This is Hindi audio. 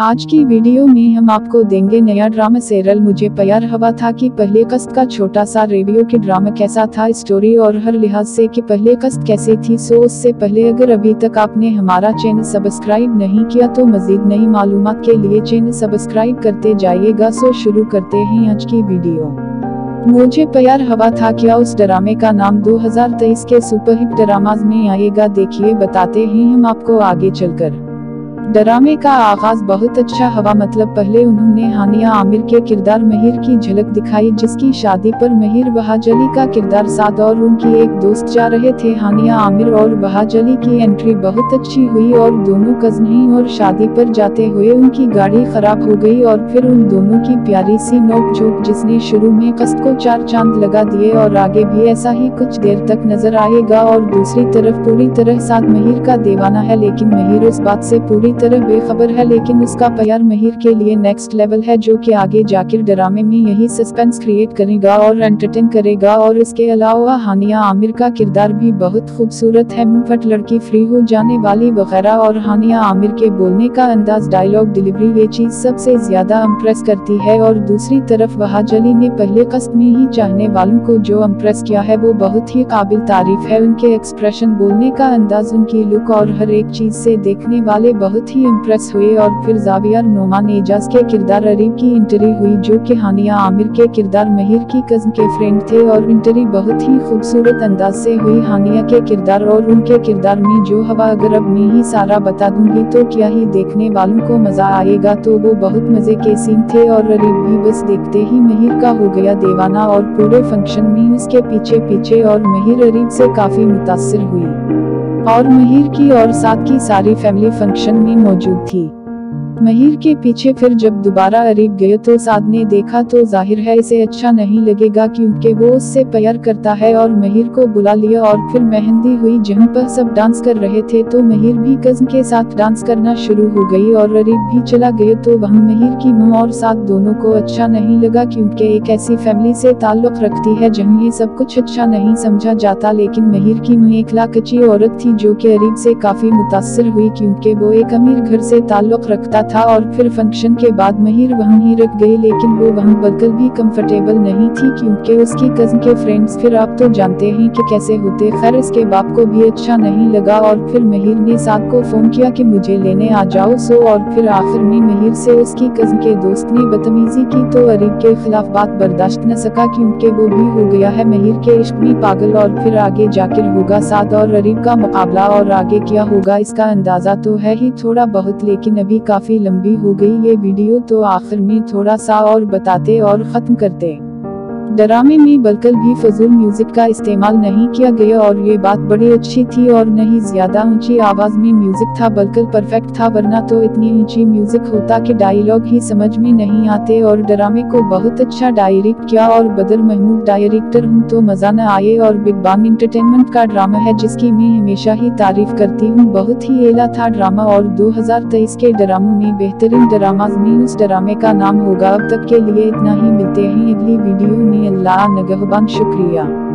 आज की वीडियो में हम आपको देंगे नया ड्रामा सीरियल। मुझे प्यार हवा था कि पहले कस्त का छोटा सा रिव्यू की ड्रामा कैसा था, स्टोरी और हर लिहाज से कि पहले कस्त कैसी थी। सो, उससे पहले अगर अभी तक आपने हमारा चैनल सब्सक्राइब नहीं किया तो मजीद नई मालूम के लिए चैनल सब्सक्राइब करते जाइएगा। सो, शुरू करते हैं आज की वीडियो। मुझे प्यार हवा था क्या उस ड्रामे का नाम 2023 के सुपरहिट ड्रामाज में आएगा? देखिए, बताते हैं हम आपको आगे चलकर। ड्रामे का आगाज़ बहुत अच्छा हवा मतलब पहले उन्होंने हानिया आमिर के किरदार महिर की झलक दिखाई, जिसकी शादी पर महिर बहाजली का किरदार साद और उनकी एक दोस्त जा रहे थे, हानिया आमिर और बहाजली की एंट्री बहुत अच्छी हुई और दोनों कजनी और शादी पर जाते हुए उनकी गाड़ी खराब हो गई और फिर उन दोनों की प्यारी सी नोक झोंक जिसने शुरू में कस्त को चार चाँद लगा दिए और आगे भी ऐसा ही कुछ देर तक नज़र आएगा और दूसरी तरफ़ पूरी तरह साथ महिर का देवाना है, लेकिन महिर उस बात से पूरी तरह बेखबर है, लेकिन उसका प्यार महिर के लिए नेक्स्ट लेवल है, जो कि आगे जाकर ड्रामे में यही सस्पेंस क्रिएट करेगा और एंटरटेन करेगा। और इसके अलावा हानिया आमिर का किरदार भी बहुत खूबसूरत है। मुफट लड़की फ्री हो जाने वाली वगैरह और हानिया आमिर के बोलने का अंदाज डायलॉग डिलीवरी ये चीज़ सबसे ज़्यादा इम्प्रेस करती है। और दूसरी तरफ़ वहाजली ने पहले कस्त में ही चाहने वालों को जो इम्प्रेस किया है, वो बहुत ही काबिल तारीफ़ है। उनके एक्सप्रेशन बोलने का अंदाज, उनकी लुक और हर एक चीज़ से देखने वाले बहुत ही इम्प्रेस हुए और फिर जावियर नोमान एजाज के किरदार अरीब की इंटरी हुई जो कि हानिया आमिर के किरदार महिर की कज़न के फ्रेंड थे और इंटरी बहुत ही खूबसूरत अंदाज से हुई हानिया के किरदार और उनके किरदार में जो हवा अगर अब मैं ही सारा बता दूँगी तो क्या ही देखने वालों को मज़ा आएगा। तो वो बहुत मज़े के सीन थे और अरीब भी बस देखते ही महिर का हो गया देवाना और पूरे फ़ंक्शन में उसके पीछे पीछे और महिर अरीब से काफ़ी मुतासर हुई। और महिर की और साथ की सारी फैमिली फ़ंक्शन में मौजूद थी। महिर के पीछे फिर जब दोबारा अरीब गए तो साद ने देखा तो ज़ाहिर है इसे अच्छा नहीं लगेगा क्योंकि वो उससे प्यार करता है और महिर को बुला लिया और फिर मेहंदी हुई जहाँ पर सब डांस कर रहे थे तो महिर भी कज़न के साथ डांस करना शुरू हो गई और अरीब भी चला गया तो वह महिर की माँ और साथ दोनों को अच्छा नहीं लगा क्योंकि एक ऐसी फैमिली से ताल्लुक रखती है जहाँ ये सब कुछ अच्छा नहीं समझा जाता लेकिन महिर की माँ एक लाकची औरत थी जो की अरीब से काफ़ी मुतासर हुई क्यूँकी वो एक अमीर घर से ताल्लुक रखता था और फिर फ़ंक्शन के बाद महिर वहाँ ही रख गई, लेकिन वो वहाँ बगल भी कंफर्टेबल नहीं थी क्योंकि उसकी कज़न के फ्रेंड्स फिर आप तो जानते हैं कि कैसे होते खैर, इसके बाप को भी अच्छा नहीं लगा और फिर महिर ने साथ को फ़ोन किया कि मुझे लेने आ जाओ, सो और फिर आखिर में महिर से उसकी कज़न के दोस्त ने बदतमीजी की तो अरीब के खिलाफ बात बर्दाश्त न सका क्योंकि वो भी हो गया है। महिर के इश्क में पागल और फिर आगे जाकर होगा साथ और अरीब का मुकाबला और आगे क्या होगा, इसका अंदाज़ा तो है ही थोड़ा बहुत, लेकिन अभी काफ़ी लंबी हो गई ये वीडियो तो आखिर में थोड़ा सा और बताते और खत्म करते ड्रामे में बल्कल भी फजूल म्यूज़िक का इस्तेमाल नहीं किया गया और ये बात बड़ी अच्छी थी और नहीं ज़्यादा ऊँची आवाज़ में म्यूज़िक था बल्कल परफेक्ट था, वरना तो इतनी ऊँची म्यूज़िक होता कि डायलॉग ही समझ में नहीं आते और ड्रामे को बहुत अच्छा डायरेक्ट किया और बदर महमूद डायरेक्टर हूँ तो मज़ा न आए और बिग बांग इंटरटेनमेंट का ड्रामा है जिसकी मैं हमेशा ही तारीफ़ करती हूँ। बहुत ही एला था ड्रामा और दो हज़ार तेईस के ड्रामों में बेहतरीन ड्रामाज में उस ड्रामे का नाम होगा। अब तक के लिए इतना ही, मिलते हैं अगली वीडियो में। अल्लाह नगहबान शुक्रिया